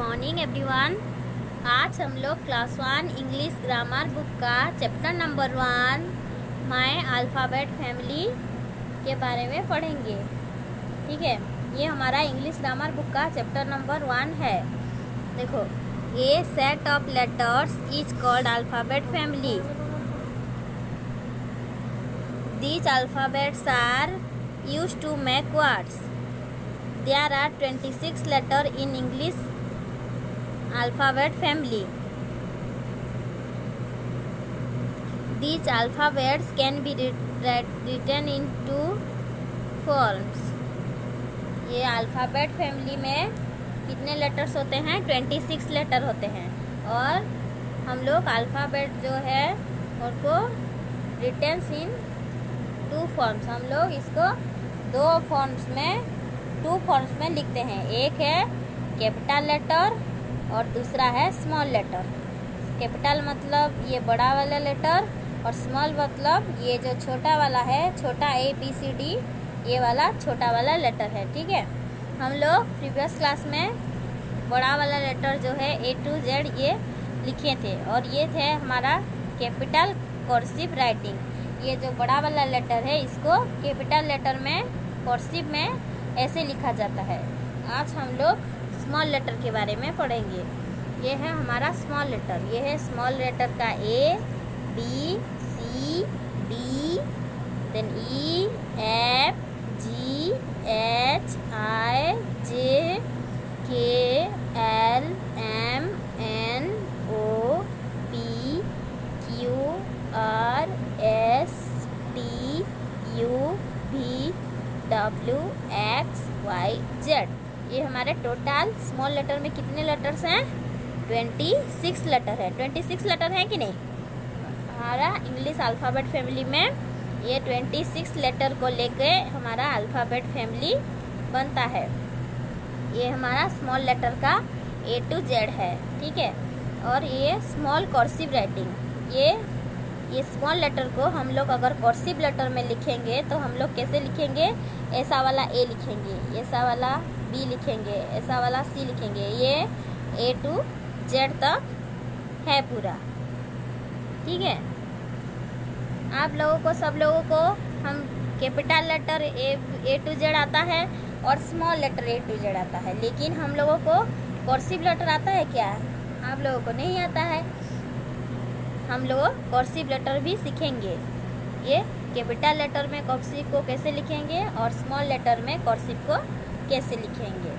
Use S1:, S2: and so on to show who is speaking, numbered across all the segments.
S1: Morning everyone आज हम लोग class one English grammar book का chapter number one my alphabet family के बारे में पढ़ेंगे। ठीक है? ये हमारा इंग्लिश ग्रामर बुक का चैप्टर नंबर वन है। देखो ये set of letters is called alphabet family these alphabets are used to make words. There are 26 letters in english alphabet family. These alphabets can be written in two forms. ये alphabet family में कितने letters होते हैं? 26 letter होते हैं। और हम लोग अल्फ़ाबेट जो है, उनको रिटर्न्स इन टू फॉर्म्स हम लोग इसको दो फॉर्म्स में टू फॉर्म्स में लिखते हैं। एक है कैपिटल लेटर और दूसरा है स्मॉल लेटर कैपिटल मतलब ये बड़ा वाला लेटर और स्मॉल मतलब ये जो छोटा वाला है, छोटा ए बी सी डी ये वाला छोटा वाला लेटर है, ठीक है? हम लोग प्रीवियस क्लास में बड़ा वाला लेटर जो है ए टू जेड ये लिखे थे और ये थे हमारा कैपिटल कर्सिव राइटिंग ये जो बड़ा वाला लेटर है, इसको कैपिटल लेटर में कर्सिव में ऐसे लिखा जाता है। आज हम लोग स्मॉल लेटर के बारे में पढ़ेंगे। ये है हमारा स्मॉल लेटर ये है स्मॉल लेटर का A B C D then E F G H I J K L M N O P Q R S T U V W X Y Z ये हमारे total small letter में कितने letters हैं? Twenty six letter है। Twenty six letter है कि नहीं? हमारा इंग्लिश अल्फ़ाबेट फैमिली में ये ट्वेंटी सिक्स लेटर को लेके हमारा अल्फ़ाबेट फैमिली बनता है। ये हमारा स्मॉल लेटर का ए टू जेड है, ठीक है? और ये स्मॉल कर्सिव राइटिंग ये ये स्मॉल लेटर को हम लोग अगर कॉर्सिव लेटर में लिखेंगे तो हम लोग कैसे लिखेंगे? ऐसा वाला ए लिखेंगे। ऐसा वाला बी लिखेंगे, ऐसा वाला सी लिखेंगे। ये ए टू जेड तक है पूरा। ठीक है? आप लोगों को, सब लोगों को, हम capital letter A A to Z आता है और small letter A to Z आता है। लेकिन हम लोगों को कॉर्सिव लेटर आता है क्या? आप लोगों को नहीं आता है। हम लोग कर्सिव लेटर भी सीखेंगे। ये कैपिटल लेटर में कर्सिव को कैसे लिखेंगे और स्मॉल लेटर में कर्सिव को कैसे लिखेंगे?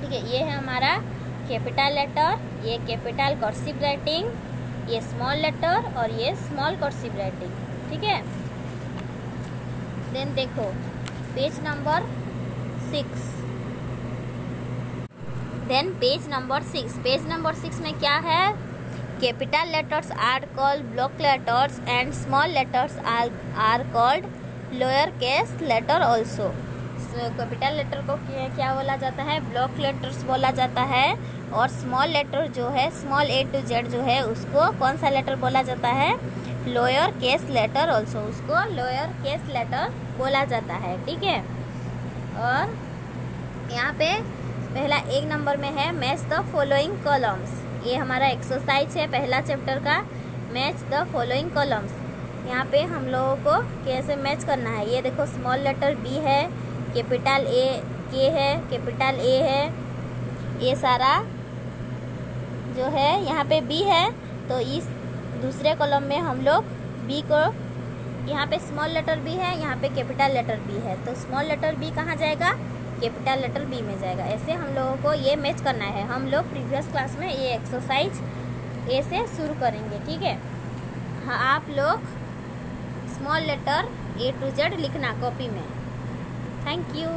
S1: ठीक है, ये है हमारा कैपिटल लेटर ये कैपिटल कर्सिव राइटिंग ये स्मॉल लेटर और ये स्मॉल कर्सिव राइटिंग ठीक है? देन देखो page number six then page number six page number six में क्या है? Capital letters are called block letters and small letters are are called lower case letter also capital letter को क्या, क्या बोला जाता है? ब्लॉक लेटर्स बोला जाता है। और स्मॉल लेटर जो है स्मॉल ए टू जेड जो है उसको कौन सा लेटर बोला जाता है? लोअर केस लेटर ऑल्सो उसको लोअर केस लेटर बोला जाता है ठीक है? और यहाँ पे पहला एक नंबर में है मैच द फॉलोइंग कॉलम्स ये हमारा एक्सरसाइज है पहला चैप्टर का। मैच द फॉलोइंग कॉलम्स यहाँ पे हम लोगों को कैसे मैच करना है? ये देखो स्मॉल लेटर बी है कैपिटल ए के है, कैपिटल ए है, ये सारा जो है, यहाँ पे बी है तो इस दूसरे कॉलम में हम लोग बी को, यहाँ पे स्मॉल लेटर बी है, यहाँ पे कैपिटल लेटर बी है तो स्मॉल लेटर बी कहाँ जाएगा? कैपिटल लेटर बी में जाएगा। ऐसे हम लोगों को ये मैच करना है। हम लोग प्रीवियस क्लास में ये एक्सरसाइज ए से शुरू करेंगे, ठीक है? हाँ आप लोग small letter A to Z लिखना कॉपी में। Thank you